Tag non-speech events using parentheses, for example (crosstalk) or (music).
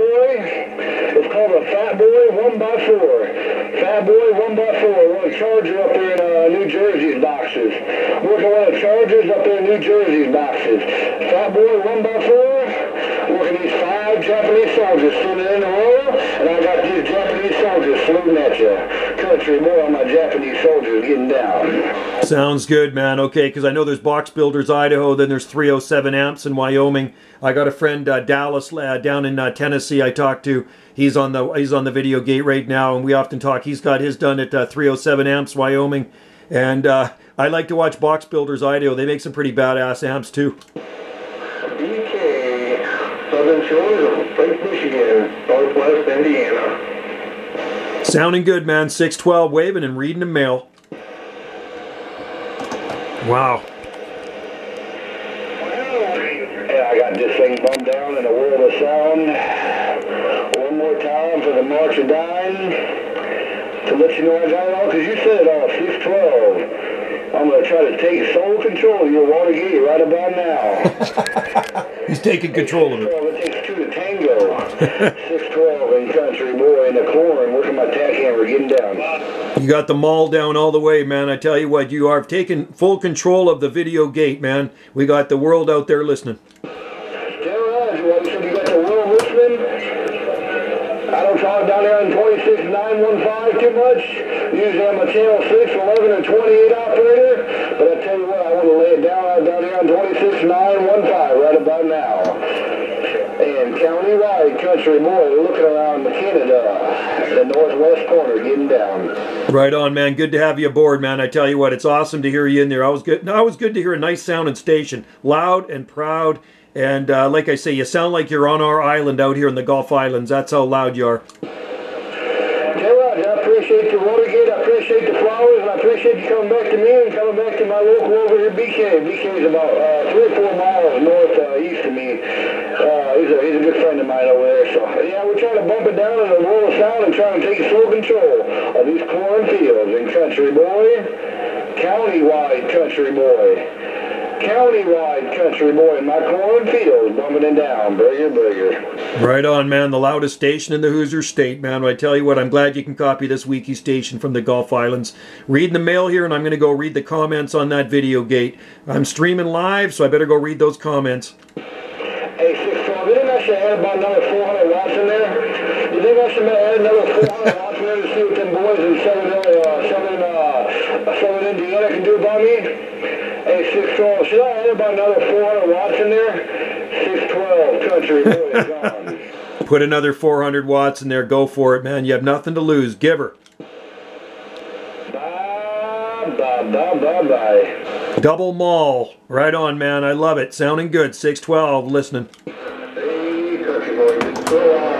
boy. It's called a Fat Boy 1x4. Fat Boy 1x4. One Charger up there in uh, New Jersey's boxes. Working one of the Chargers up there in New Jersey's boxes. Fat Boy 1x4. Working these five Japanese soldiers sitting in a row. And I got these Japanese soldiers saluting at you. Boy on my Japanese soldiers getting down. Sounds good, man. Okay, because I know there's Box Builders Idaho, then there's 307 amps in Wyoming. I got a friend uh, Dallas uh, down in uh, Tennessee. I talked to. He's on the he's on the video gate right now, and we often talk. He's got his done at uh, 307 amps, Wyoming, and uh, I like to watch Box Builders Idaho. They make some pretty badass amps too. BK, Southern Shores Lake Michigan, Northwest Indiana. Sounding good, man. 612 waving and reading the mail. Wow. Yeah, I got this thing bumped down in a world of sound. One more time for the March of Dying. To let you know I got it all, because you said it all, 612. I'm going to try to take sole control of your video gate right about now. (laughs) He's taking control of it. 612, it takes two to tango. (laughs) 612 in country boy in the corn, working my tack hammer, getting down. You got the maul down all the way, man. I tell you what, you are taking full control of the video gate, man. We got the world out there listening. Terrorize, what you you got the world listening? I don't talk down there on 26915 too much. Usually I'm a channel 6, 11, and 28 operator. But I tell you what, I want to lay it down out down here on 26915 right about now. County-wide country boy looking around Canada, the northwest corner, getting down. Right on, man. Good to have you aboard, man. I tell you what, it's awesome to hear you in there. I was good. No, it was good to hear a nice sounding station, loud and proud. And uh, like I say, you sound like you're on our island out here in the Gulf Islands. That's how loud you are. Terrorize, I appreciate the video gate, I appreciate the flowers, and I appreciate you coming back to me and coming back to my local over here, BK. BK is about uh, three or four miles north uh, east of me. He's, a, he's a good friend of mine over there. So, yeah, we're trying to bump it down in a roll of sound and trying to take full control of these cornfields in country boy, county-wide country boy. County-wide country boy in my cornfields, bumping it down, bigger, bigger. Right on, man. The loudest station in the Hoosier State, man. I tell you what, I'm glad you can copy this wiki station from the Gulf Islands. Reading the mail here, and I'm going to go read the comments on that video gate. I'm streaming live, so I better go read those comments. Hey, 612, you think I should add about another 400 watts in there? You think I should add another 400 (laughs) watts in there to see what them boys in southern, uh, southern, uh, southern Indiana can do about me? Hey, 612, should I add about another 400 watts in there? 612, country boy, (laughs) gone. Put another 400 watts in there. Go for it, man. You have nothing to lose. Give her. Bye, bye, bye, bye, bye. Double maul. Right on, man. I love it. Sounding good. 612. Listening. Go on.